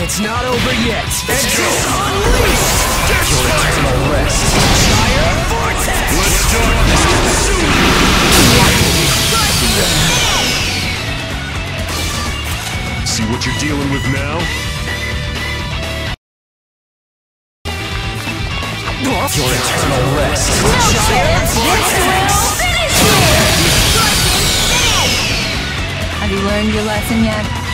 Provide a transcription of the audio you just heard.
It's not over yet. Exodus unleashed! Your eternal rest. Fire Vortex! Let darkness consume you! See what you're dealing with now? Your eternal rest. Fire Vortex! Have you learned your lesson yet?